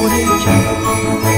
Audio Jungle.